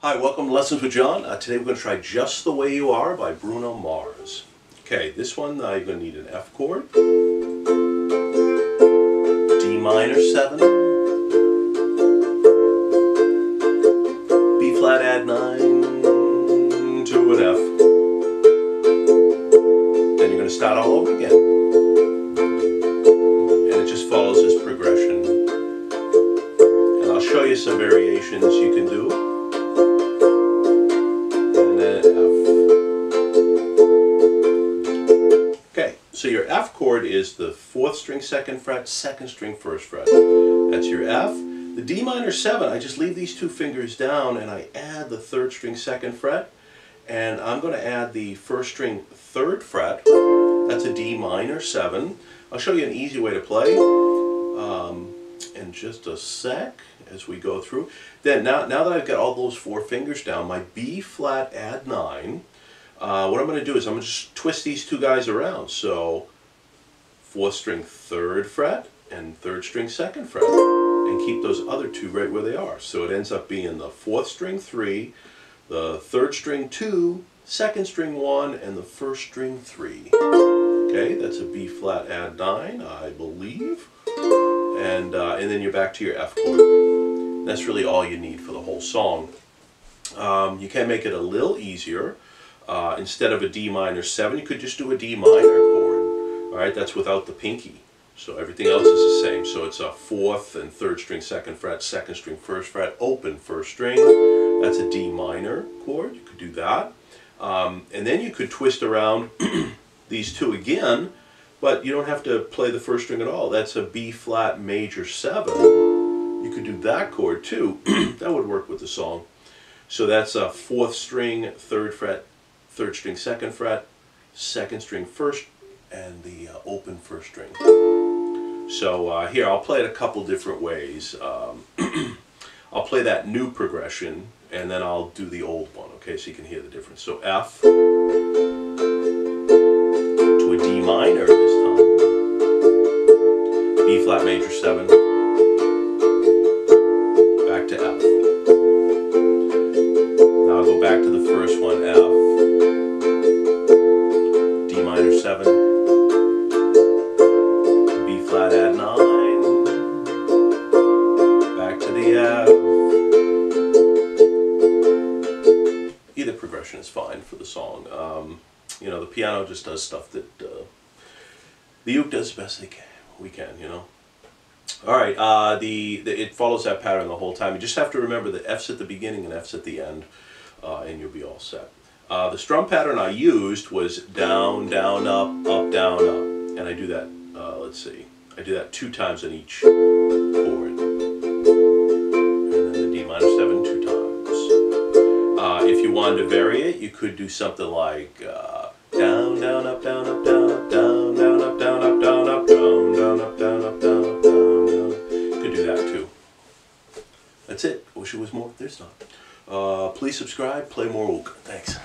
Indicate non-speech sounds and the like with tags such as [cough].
Hi, welcome to Lessons with John. Uh, today we're going to try Just the Way You Are by Bruno Mars. Okay, this one uh, you're going to need an F chord, D minor 7, B flat add 9 to an F. Then you're going to start all over again. And it just follows this progression. And I'll show you some variations you can do. Chord is the fourth string second fret, second string first fret. That's your F. The D minor 7, I just leave these two fingers down and I add the third string second fret. And I'm going to add the first string third fret. That's a D minor 7. I'll show you an easy way to play um, in just a sec as we go through. Then now, now that I've got all those four fingers down, my B flat add 9 uh, what I'm going to do is I'm going to just twist these two guys around. So fourth string third fret and third string second fret and keep those other two right where they are. So it ends up being the fourth string three, the third string two, second string one, and the first string three. Okay, that's a B flat add nine, I believe. And, uh, and then you're back to your F chord. That's really all you need for the whole song. Um, you can make it a little easier uh, instead of a D minor 7, you could just do a D minor. All right, that's without the pinky. So everything else is the same. So it's a fourth and third string second fret, second string first fret, open first string. That's a D minor chord. You could do that. Um, and then you could twist around [clears throat] these two again, but you don't have to play the first string at all. That's a B flat major 7. You could do that chord too. [clears throat] that would work with the song. So that's a fourth string, third fret, third string second fret, second string first, and first string. So uh, here, I'll play it a couple different ways. Um, [clears throat] I'll play that new progression, and then I'll do the old one, okay, so you can hear the difference. So F to a D minor this time, B flat major 7, Either is fine for the song. Um, you know, the piano just does stuff that uh, the uke does the best they can. We can, you know. All right, uh, the, the, it follows that pattern the whole time. You just have to remember that F's at the beginning and F's at the end, uh, and you'll be all set. Uh, the strum pattern I used was down, down, up, up, down, up. And I do that, uh, let's see, I do that two times on each chord. Wanted to vary it, you could do something like uh, down, down, up, down, up, down, up, down, down, up, down, up, down, up, down, down, up, down, up, down, up, down, down. You could do that too. That's it. Wish it was more. There's not. Uh, please subscribe. Play more Uke. Thanks.